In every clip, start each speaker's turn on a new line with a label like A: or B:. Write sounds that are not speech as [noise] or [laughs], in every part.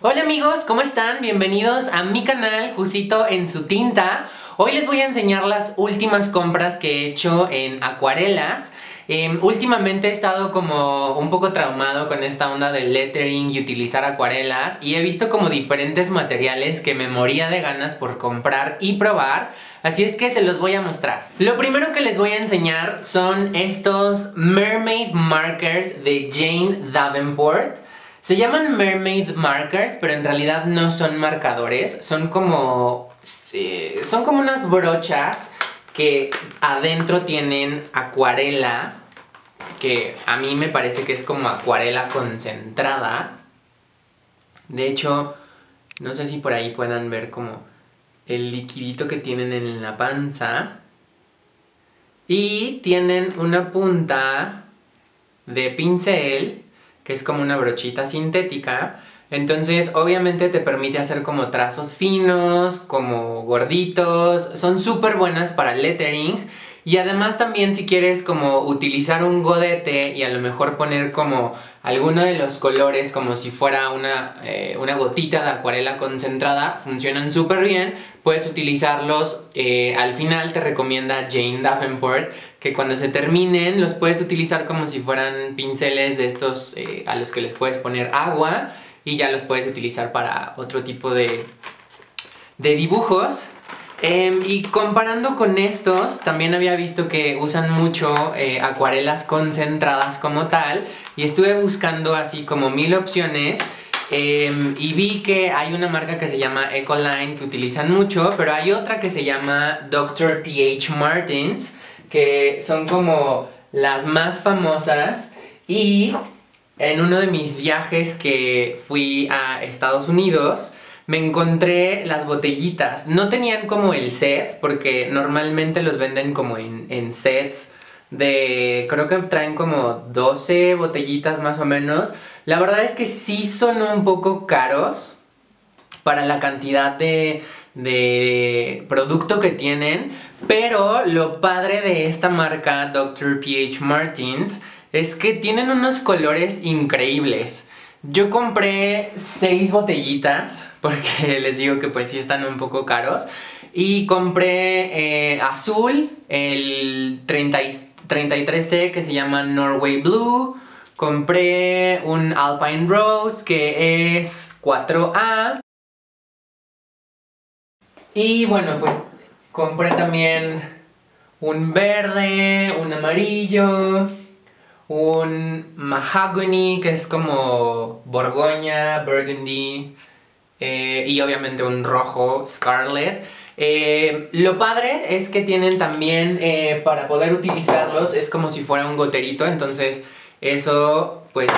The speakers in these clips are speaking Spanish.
A: Hola amigos, ¿cómo están? Bienvenidos a mi canal Jusito en su tinta. Hoy les voy a enseñar las últimas compras que he hecho en acuarelas. Em, últimamente he estado como un poco traumado con esta onda del lettering y utilizar acuarelas y he visto como diferentes materiales que me moría de ganas por comprar y probar. Así es que se los voy a mostrar. Lo primero que les voy a enseñar son estos Mermaid Markers de Jane Davenport. Se llaman mermaid markers, pero en realidad no son marcadores, son como son como unas brochas que adentro tienen acuarela, que a mí me parece que es como acuarela concentrada. De hecho, no sé si por ahí puedan ver como el liquidito que tienen en la panza. Y tienen una punta de pincel que es como una brochita sintética. Entonces, obviamente te permite hacer como trazos finos, como gorditos. Son súper buenas para lettering. Y además también si quieres como utilizar un godete y a lo mejor poner como alguno de los colores como si fuera una, eh, una gotita de acuarela concentrada, funcionan súper bien. Puedes utilizarlos, eh, al final te recomienda Jane Davenport que cuando se terminen los puedes utilizar como si fueran pinceles de estos eh, a los que les puedes poner agua y ya los puedes utilizar para otro tipo de, de dibujos. Em, y comparando con estos, también había visto que usan mucho eh, acuarelas concentradas como tal y estuve buscando así como mil opciones em, y vi que hay una marca que se llama Ecoline que utilizan mucho, pero hay otra que se llama Dr. PH Martins que son como las más famosas y en uno de mis viajes que fui a Estados Unidos me encontré las botellitas. No tenían como el set porque normalmente los venden como en, sets de creo que traen como 12 botellitas más o menos. La verdad es que sí son un poco caros para la cantidad de, de producto que tienen, pero lo padre de esta marca, Dr. PH Martins, es que tienen unos colores increíbles. Yo compré 6 botellitas, porque [laughs] les digo que pues sí están un poco caros. Y compré eh, azul, el 33C que se llama Norway Blue. Compré un Alpine Rose que es 4A. Y bueno, pues compré también un verde, un amarillo, un mahogany, que es como borgoña, burgundy, eh, y obviamente un rojo, scarlet. Eh, lo padre es que tienen también, eh, para poder utilizarlos, es como si fuera un goterito, entonces eso pues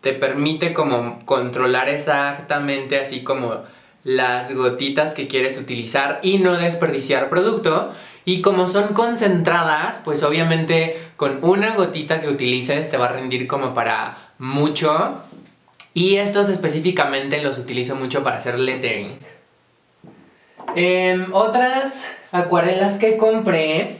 A: te permite como controlar exactamente así como las gotitas que quieres utilizar y no desperdiciar producto. Y como son concentradas, pues obviamente con una gotita que utilices te va a rendir como para mucho. Y estos específicamente los utilizo mucho para hacer lettering. Em, otras acuarelas que compré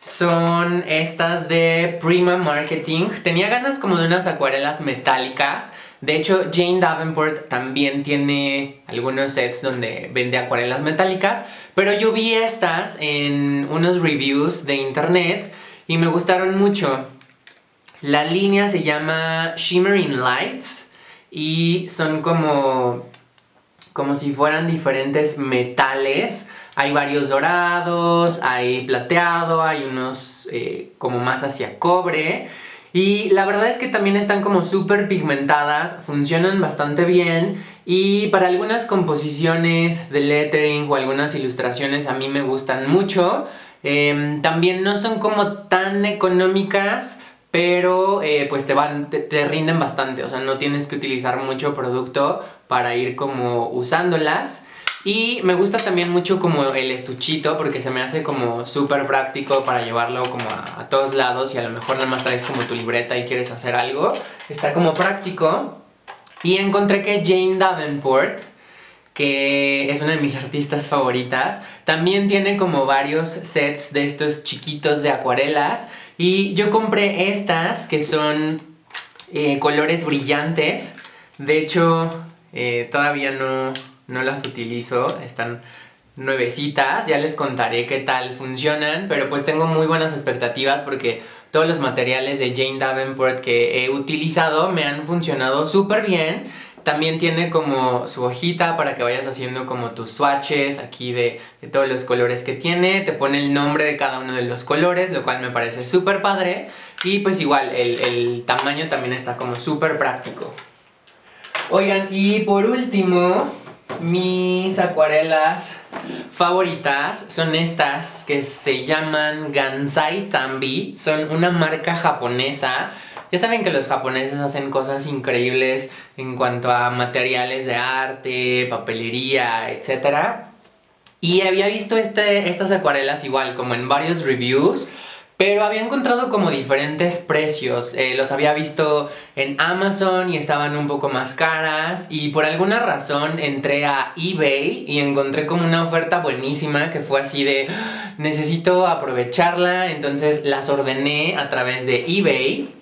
A: son estas de Prima Marketing. Tenía ganas como de unas acuarelas metálicas de hecho, Jane Davenport también tiene algunos sets donde vende acuarelas metálicas, pero yo vi estas en unos reviews de internet y me gustaron mucho. La línea se llama Shimmering Lights y son como como si fueran diferentes metales. Hay varios dorados, hay plateado, hay unos eh, como más hacia cobre. Y la verdad es que también están como súper pigmentadas, funcionan bastante bien y para algunas composiciones de lettering o algunas ilustraciones a mí me gustan mucho. Em, también no son como tan económicas, pero eh, pues te, van, te rinden bastante, o sea, no tienes que utilizar mucho producto para ir como usándolas. Y me gusta también mucho como el estuchito porque se me hace como súper práctico para llevarlo como a, todos lados y a lo mejor nada más traes como tu libreta y quieres hacer algo. Está como práctico. Y encontré que Jane Davenport, que es una de mis artistas favoritas, también tiene como varios sets de estos chiquitos de acuarelas. Y yo compré estas que son eh, colores brillantes. De hecho, Eh, todavía no, no las utilizo, están nuevecitas, ya les contaré qué tal funcionan, pero pues tengo muy buenas expectativas porque todos los materiales de Jane Davenport que he utilizado me han funcionado súper bien. También tiene como su hojita para que vayas haciendo como tus swatches aquí de, todos los colores que tiene. Te pone el nombre de cada uno de los colores, lo cual me parece súper padre. Y pues igual, el, el tamaño también está como súper práctico. Oigan, y por último, mis acuarelas favoritas son estas que se llaman Gansai Tambi. Son una marca japonesa. Ya saben que los japoneses hacen cosas increíbles en cuanto a materiales de arte, papelería, etc. Y había visto este, estas acuarelas igual como en varios reviews pero había encontrado como diferentes precios. Eh, los había visto en Amazon y estaban un poco más caras. Y por alguna razón entré a eBay y encontré como una oferta buenísima que fue así de necesito aprovecharla. Entonces las ordené a través de eBay.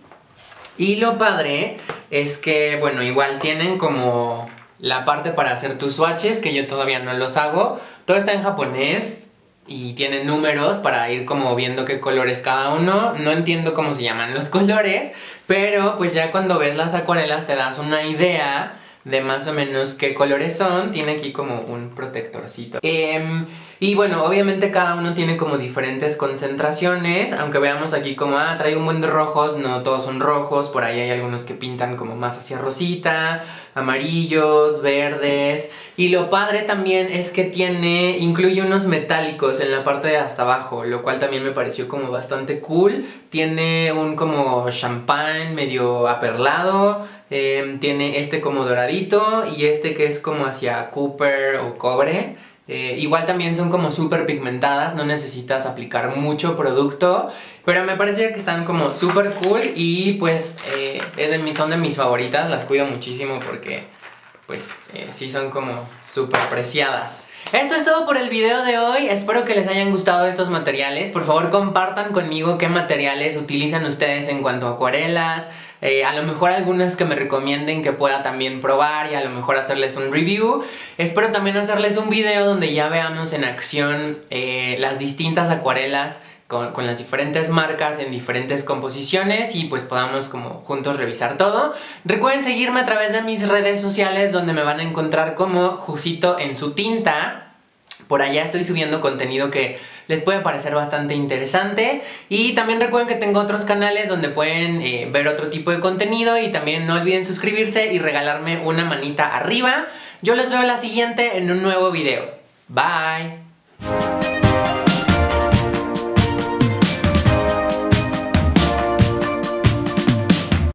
A: Y lo padre es que, bueno, igual tienen como la parte para hacer tus swatches, que yo todavía no los hago. Todo está en japonés y tiene números para ir como viendo qué colores cada uno. No entiendo cómo se llaman los [laughs] colores, pero pues ya cuando ves las acuarelas te das una idea de más o menos qué colores son. Tiene aquí como un protectorcito. Em, y bueno, obviamente cada uno tiene como diferentes concentraciones. Aunque veamos aquí como, ah, trae un buen de rojos. No todos son rojos. Por ahí hay algunos que pintan como más hacia rosita. Amarillos, verdes. Y lo padre también es que tiene, incluye unos metálicos en la parte de hasta abajo. Lo cual también me pareció como bastante cool. Tiene un como champán medio aperlado. Em, tiene este como doradito y este que es como hacia cooper o cobre. Eh, igual también son como súper pigmentadas, no necesitas aplicar mucho producto, pero me parece que están como súper cool y pues eh, es de mis, son de mis favoritas, las cuido muchísimo porque pues eh, sí son como súper preciadas. Esto es todo por el video de hoy, espero que les hayan gustado estos materiales, por favor compartan conmigo qué materiales utilizan ustedes en cuanto a acuarelas, eh, a lo mejor algunas que me recomienden que pueda también probar y a lo mejor hacerles un review. Espero también hacerles un video donde ya veamos en acción eh, las distintas acuarelas con, con, las diferentes marcas en diferentes composiciones y pues podamos como juntos revisar todo. Recuerden seguirme a través de mis redes sociales donde me van a encontrar como Jusito en su tinta. Por allá estoy subiendo contenido que les puede parecer bastante interesante. Y también recuerden que tengo otros canales donde pueden eh, ver otro tipo de contenido y también no olviden suscribirse y regalarme una manita arriba. Yo les veo la siguiente en un nuevo video. Bye.